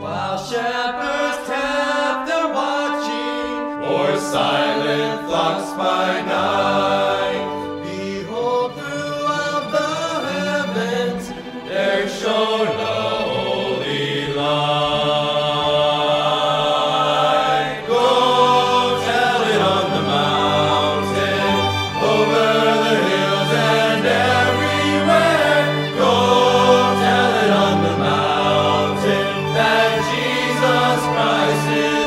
While shepherds kept their watching, or silent flocks by night. Jesus Christ is